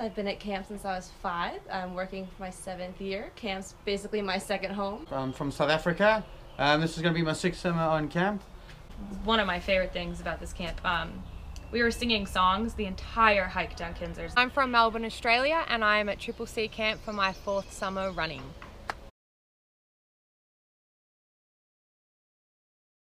I've been at camp since I was five. I'm working for my seventh year. Camp's basically my second home. I'm from South Africa. Um, this is going to be my sixth summer on camp. One of my favorite things about this camp, um, we were singing songs the entire hike down Kinzers. I'm from Melbourne, Australia, and I am at Triple C Camp for my fourth summer running.